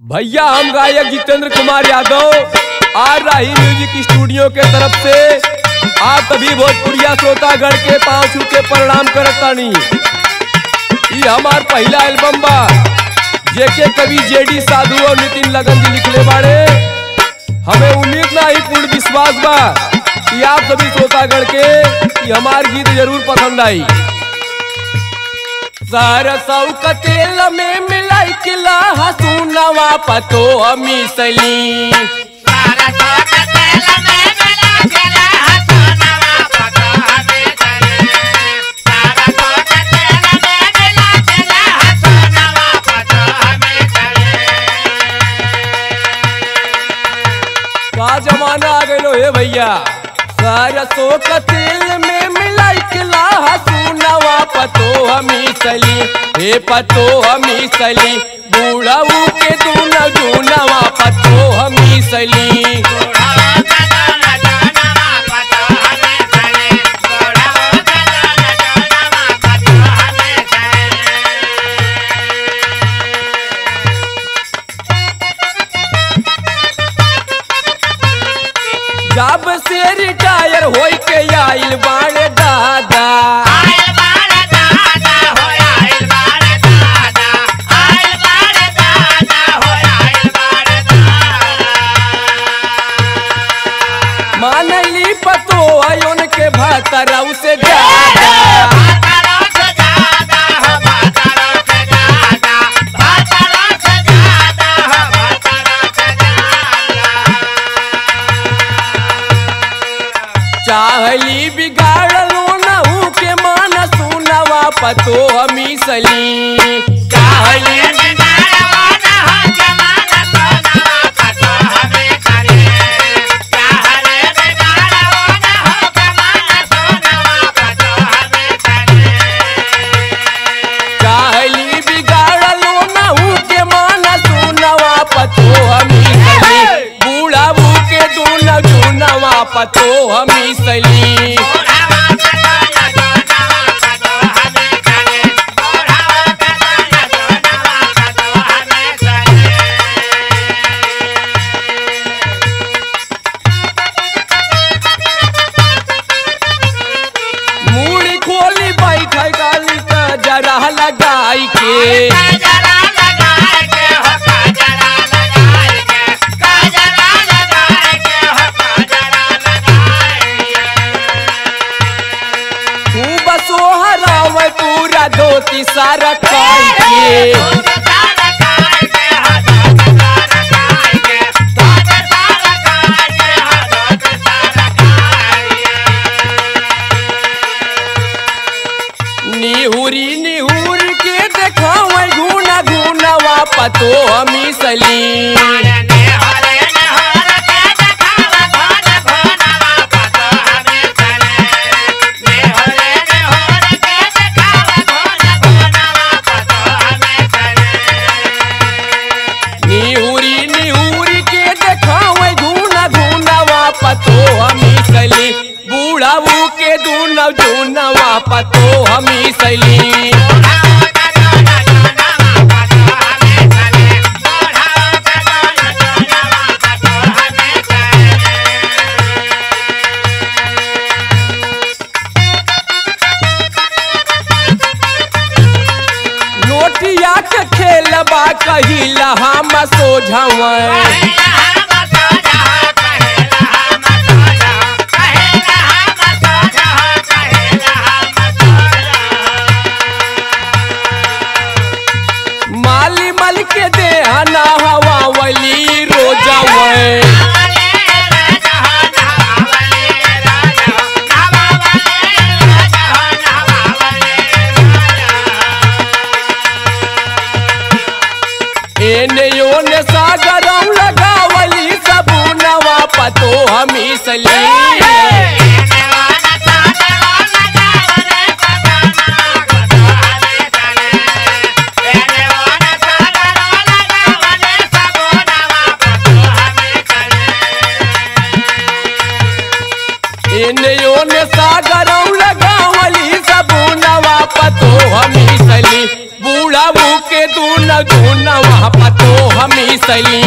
भैया, हम गायक Jitendra Kumar Yadav, R Rahi music studio के तरफ़ से आप सभी भोजपुरिया श्रोतागढ़ के पाँव छू के प्रणाम करतानी ये हमार पहला एल्बम बा। जेके कवि जेडी साधु और नितिन लगन जी लिखले बाड़े। हमें उम्मीद ना ही पूर्ण विश्वास बा कि आप सभी श्रोतागढ़ कि हमार गीत ज़रूर पसंद आई। सरसौ का तेल में मिलाई के लाहा सुनवा पतो अमीसली। का जमाना आ हे भैया? सरसों का तेल में मिलाई के लाहा सुनवा पतो अमीसली हे पतो अमीसली बूढ़ाऊ के दूना दूनवा पतो अमीसली जब से रिटायर होई के आइल बाड़े चाहली बिगाड़लो नहू के मान सुनवा पतो हमीसली। चाहली चाहली पतो हमीसली मूड़ी खोली बैठे गाली जरा लगाई के। सारा काई के निहुरी निहुर के देखावे घूना घूनवा पतो हमीसली निहुरी पतो हमीसली नोटिया के खेलबा कहिला हम सोझवे। माली मल के देहना हवा वली सागरम लगावली सबूनवा पतो हमीसली। एने ओने सागरम लगावली सबूनवा पतो हमीसली बूढ़ाऊ के दून दूनवा पतो हमी सैली।